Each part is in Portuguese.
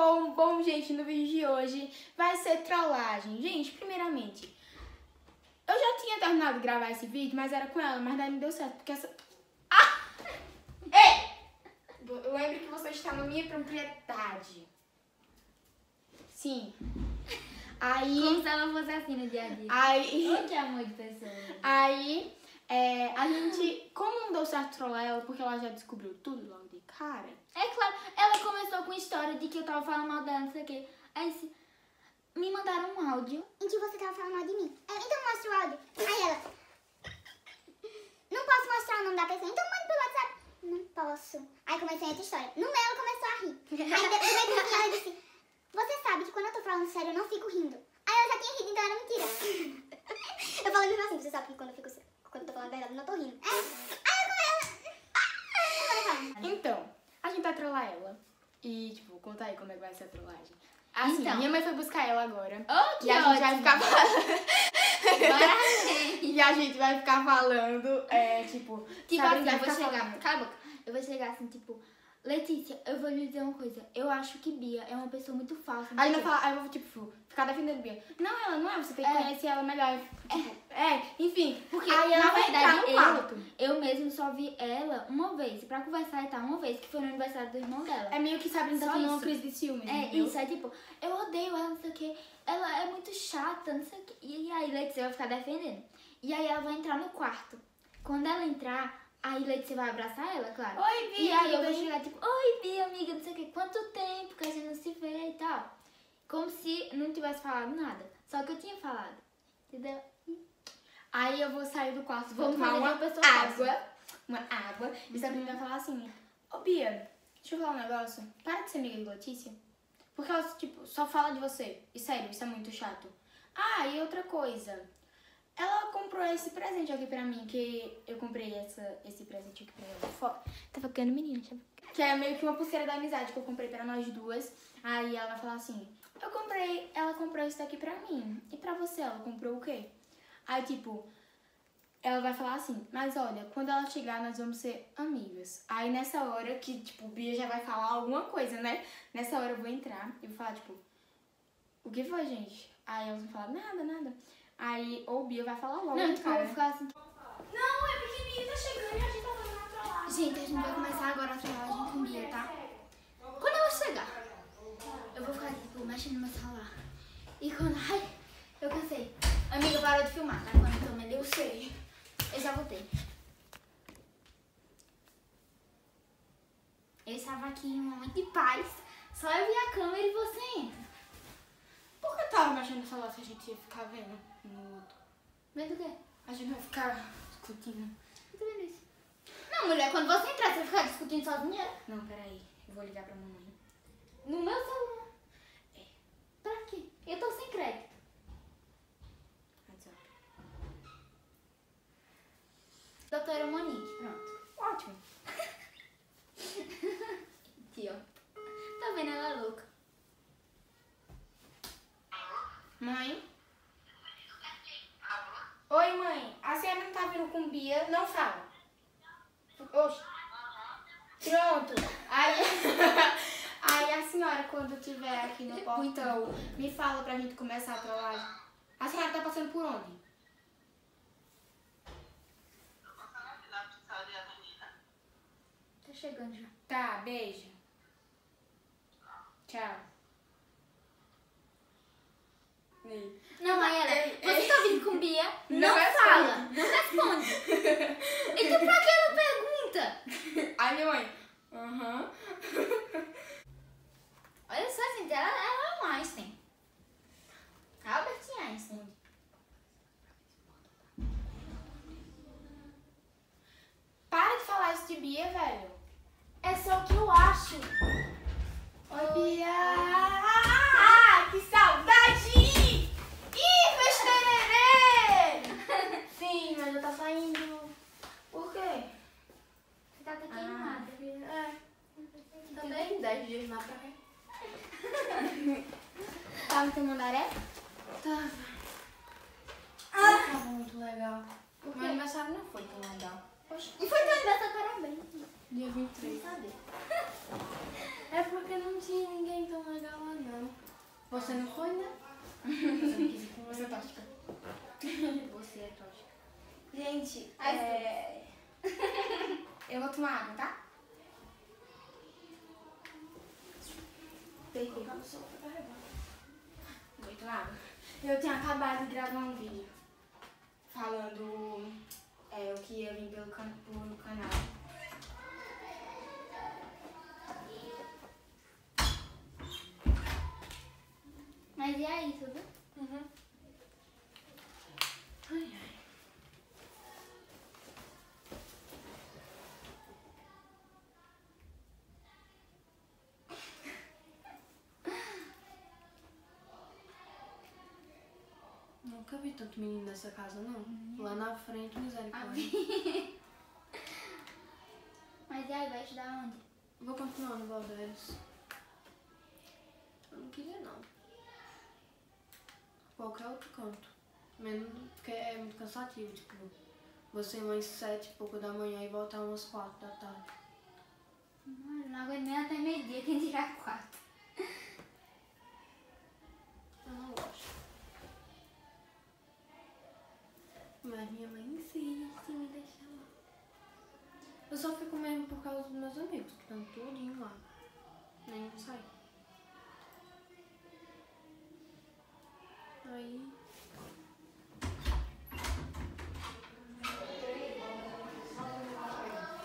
bom, bom, gente, no vídeo de hoje vai ser trollagem. Gente, primeiramente, eu já tinha terminado de gravar esse vídeo, mas era com ela, mas daí não deu certo, porque essa... Ah! Ei! Lembre que você está na minha propriedade. Sim. Aí... Como se ela fosse assim no dia a dia. Aí... Olha que amor de pessoa. Aí, é, a gente, como não deu certo trollar ela, porque ela já descobriu tudo logo de cara. É claro, ela começou com a história de que eu tava falando mal dela, não sei o quê. Aí disse, me mandaram um áudio. em que você tava falando mal de mim. É, então mostra o áudio. Aí ela. Não posso mostrar o nome da pessoa, então manda pelo WhatsApp. Não posso. Aí comecei outra história. No meio ela começou a rir. Aí depois ela disse: Você sabe que quando eu tô falando sério eu não fico rindo. Aí ela já tinha rido, então era mentira. eu falo mesmo assim: Você sabe que quando eu, fico, quando eu tô falando a verdade eu não tô rindo. É. Aí eu com ela. Então, a gente vai trollar ela. E, tipo, conta aí como é que vai ser a trollagem. Assim, Então. minha mãe foi buscar ela agora. Oh, que e a gente vai ótimo. ficar falando. E a gente vai ficar falando, é, tipo, Tipo assim, eu vou chegar, falando. cala a boca. Eu vou chegar assim, tipo, Letícia, eu vou lhe dizer uma coisa. Eu acho que Bia é uma pessoa muito falsa. não Aí eu, quê. falar, aí eu vou, tipo, ficar defendendo Bia. Não, ela não é, você tem que É. conhecer ela melhor. Tipo, é. enfim. Porque, aí na verdade, eu, eu mesmo só vi ela uma vez, pra conversar e tal, uma vez, que foi no aniversário do irmão dela. É meio que Sabrina tá uma crise de ciúmes, É, entendeu? isso, é tipo, eu odeio ela, não sei o que, ela é muito chata, não sei o que. E aí Letícia vai ficar defendendo. E aí ela vai entrar no quarto. Quando ela entrar, aí Letícia vai abraçar ela, claro. Oi, Bia. E aí eu vou chegar tipo, oi Bia, amiga, não sei o que, quanto tempo que a gente não se vê e tal. Como se não tivesse falado nada. Só que eu tinha falado. Entendeu? Aí eu vou sair do quarto, vou tomar uma pessoa água. Uma água. E Sabrina vai falar assim: Ô Bia, deixa eu falar um negócio. Para de ser amiga de Letícia. Porque ela, tipo, só fala de você. E sério, isso é muito chato. Ah, e outra coisa. Ela comprou esse presente aqui pra mim, que eu comprei essa, esse presente aqui pra ela. Fo- Tá ficando menina, sabe? Que é meio que uma pulseira da amizade que eu comprei pra nós duas. Aí ela vai falar assim: Eu comprei, ela comprou isso daqui pra mim. E pra você, ela comprou o quê? Aí, tipo, ela vai falar assim, mas olha, quando ela chegar, nós vamos ser amigas. Aí nessa hora que, tipo, Bia já vai falar alguma coisa, né? Nessa hora eu vou entrar e vou falar, tipo, o que foi, gente? Aí elas vão falar, nada, nada. Aí, ou Bia vai falar logo, Não, tipo, eu cara. vou ficar assim. Não, é porque Bia tá chegando e a gente tá fazendo uma trollagem. Gente, a gente vai começar agora a trollagem com Bia, tá? Quando ela chegar, eu vou ficar tipo, mexendo no meu celular. E quando. Ai, eu cansei. Amiga, parou de filmar, tá? Quando eu tô meio. Eu sei. Eu já voltei. Eu estava aqui em um momento de paz. Só eu vi a câmera e você entra. Tava mexendo no celular se a gente ia ficar vendo no outro? Vendo o quê? A gente vai ficar discutindo. Tô vendo isso. Não, mulher, quando você entrar, você vai ficar discutindo sozinha. Não, peraí. Eu vou ligar pra mamãe. No meu celular. É. Pra quê? Eu tô sem crédito. WhatsApp. Doutora Monique, pronto. Ótimo. Mãe? Oi, mãe. A senhora não tá vindo com Bia? Não fala. Oxe. Pronto. Aí, aí a senhora, quando estiver aqui no portão, me fala pra gente começar a trollagem. A senhora tá passando por onde? Tá chegando já. Tá, beijo. Tchau. Não, ela, Ei, você ei. tá vindo com Bia? Não Não, fala, não responde. então pra que ela pergunta? Aí minha mãe. Aham. Olha só, gente, ela, ela é um Einstein. Albert Einstein. Para de falar isso de Bia, velho. É só o que eu acho. Oi, Bia! Ah, que saudade! Ih, festererê! Sim, mas eu tá saindo. Por quê? Você tá até queimada. é. Também? 10 dias na praia. Tava no teu mandaré? Tava. Ah. Tava muito legal. Quê? Meu aniversário não foi tão legal. Poxa, E foi teu aniversário, parabéns. Dia 23. Sabe? É porque não tinha ninguém tão legal Você não foi, né? Você não ir com Você é tóxica. Você é tóxica. Gente, é... eu vou tomar água, tá? Peguei. Vou tomar água. Eu tinha acabado de gravar um vídeo falando é, o que ia vir pelo can pelo canal. Mas e aí, tudo? Nunca vi tanto menino nessa casa, não. Lá na frente, misericórdia. Mas e aí, vai estudar onde? Vou continuar no Valdez. Eu não queria, não. Qualquer outro canto. Menos porque é muito cansativo, tipo, você ir umas sete e pouco da manhã e voltar umas quatro da tarde. Não, não aguento nem até meio-dia, quem dirá quatro. Eu só fico mesmo por causa dos meus amigos, que estão tudinho lá. Nem sai. Aí.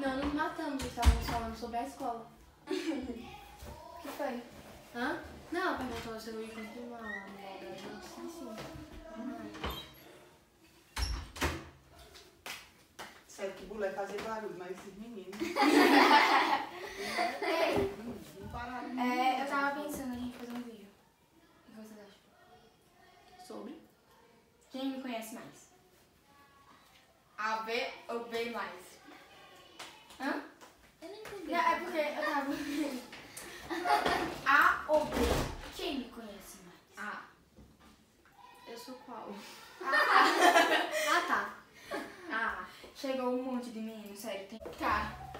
Não, nos matamos, estávamos falando sobre a escola. O que foi? Hã? Não, perguntou se eu ia continuar lá no sim, sim. Que mulher fazer barulho, mas esses meninos. não pararam. É, eu tava pensando em fazer um vídeo. O que vocês acham? Sobre? Quem me conhece mais? A, B ou B mais? Hã? Eu não entendi. Não, é porque eu tava. A ou B? Quem me conhece mais? A. Eu sou qual? Ah, tá. Ah, chegou um monte de menino, sério. Tem... Tá.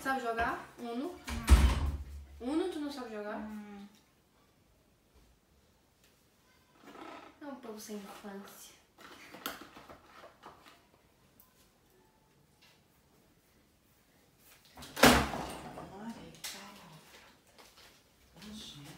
Sabe jogar? Uno? Uno tu não sabe jogar? É um povo sem infância. Ai, cara. Nojento.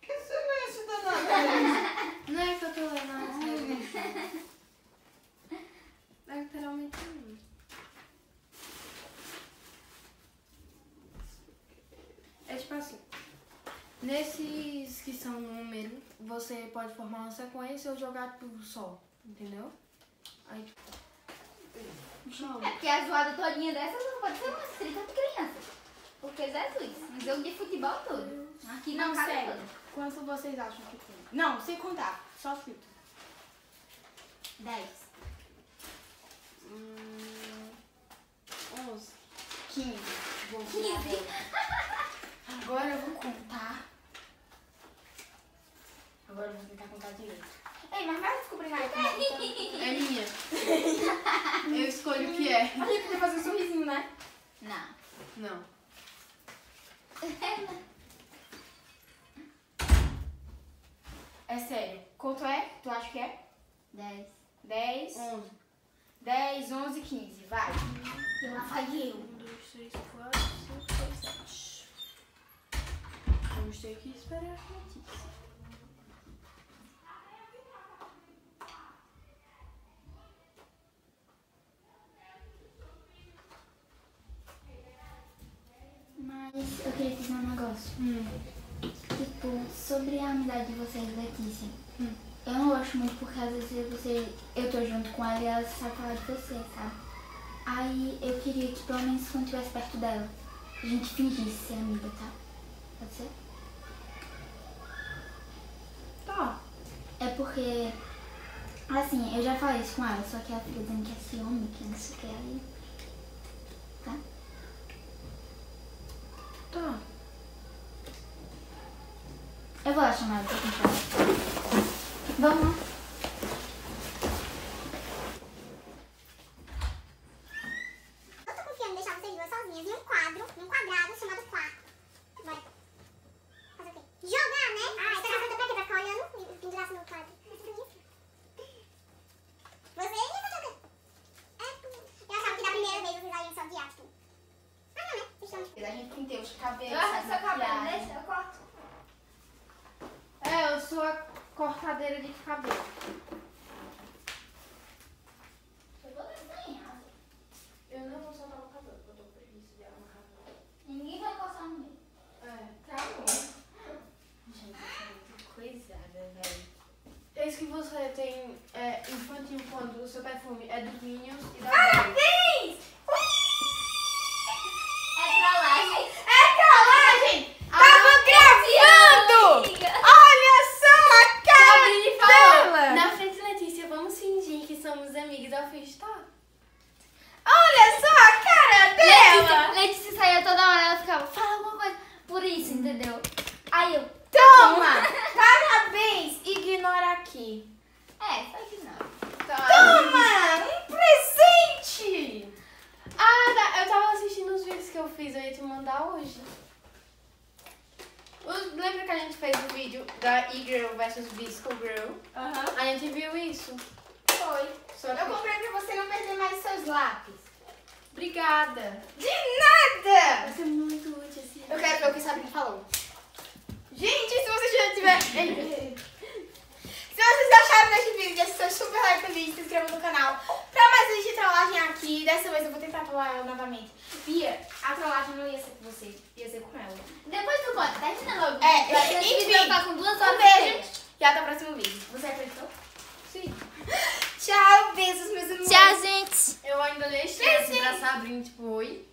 Que silêncio danado. Não é que eu tô lendo as regras. É literalmente um. É tipo assim. Nesses que são número, você pode formar uma sequência ou jogar tudo só. Entendeu? Aí tipo. Não. É porque a zoada todinha dessas não pode ser umas 30 crianças. Porque Jesus, um jogo de futebol todo. Aqui não, Não, sério. todo. Quanto vocês acham que tem? Não, sem contar. Só filtro. 10. Hum, 11. 15. Vou ver agora. Agora eu vou contar. Agora eu vou tentar contar direito. Ei, mas vai descobrir nada. É minha. Eu escolho o que é. A gente podia fazer um sorrisinho, né? Não. Não. É sério. Quanto é? Tu acha que é? 10. 10, 11. 10, 11, 15. Vai. Eu eu. 1, 2, 3, 4, 5, 6, 7. Vamos ter que esperar a notícia. Mas eu queria dizer um negócio. Tipo, sobre a amizade de vocês, Letícia. Eu não gosto muito porque às vezes você, eu tô junto com ela e ela sabe falar de você, sabe? Aí eu queria que pelo menos quando estivesse perto dela, a gente fingisse ser amiga, tá? Pode ser? Tá. É porque Assim, eu já falei isso com ela, só que ela fica dizendo que é ciúme, que não sei o que aí. Tá. Eu vou lá chamar ela pra comprar. Vamos lá. Eu tô confiando em deixar vocês duas sozinhas em um quadro, em um quadrado chamado quarto. Bora. Fazer o quê? Jogar, né? Ah, então você pra quê? Pra ficar olhando e pendurar assim no quadro. Você ia fazer o quê? É, eu achava que da primeira vez vocês iam se odiar, tipo. Ah, não, né? Vocês estão... A gente penteia os cabelos, Ah, sabe, seu cabelo, maquiagem. deixa, eu corto. É, eu sou a cortadeira de cabelo. Eu vou desenhar. Eu não vou soltar o cabelo, porque eu tô preguiça de amarrar. Ninguém vai coçar no meio. É, tá bom. Coisada, velho. É isso que você tem é, infantil quando o seu perfume é dos Minions e da Barbie. É trollagem. É trollagem! Tava gravando! Olha só a cara Sabrina falou, dela! na frente de Letícia, vamos fingir que somos amigas. Eu fiz, tá? Olha só a cara dela! Letícia, Letícia saía toda hora, ela ficava, fala alguma coisa. Por isso, entendeu? Aí eu, Toma! Parabéns! Ignora aqui. é, só que não. Toma! Um presente! Ah, tá, eu tava assistindo os vídeos que eu fiz, eu ia te mandar hoje. Lembra que a gente fez o vídeo da E-Girl versus Visco Girl? Aham. A gente viu isso. Foi. Só Eu comprei pra você não perder mais seus lápis. Obrigada. De nada! Vai ser muito útil assim. Eu quero ver o que Sabrina falou. Gente, se você já tiver... Se vocês gostaram deste vídeo, deixa seu super like no vídeo, se inscreva no canal. Pra mais vídeos de trollagem aqui, dessa vez eu vou tentar trollar ela novamente. Bia, a trollagem não ia ser com você, ia ser com ela. Depois tu conta, termina logo. É, Vai ter enfim. vídeo tá com duas horas Um beijo e até o próximo vídeo. Você acreditou? Sim. Tchau, beijos, meus amores. Tchau, gente. Eu ainda deixei assim pra Sabrina, tipo, oi.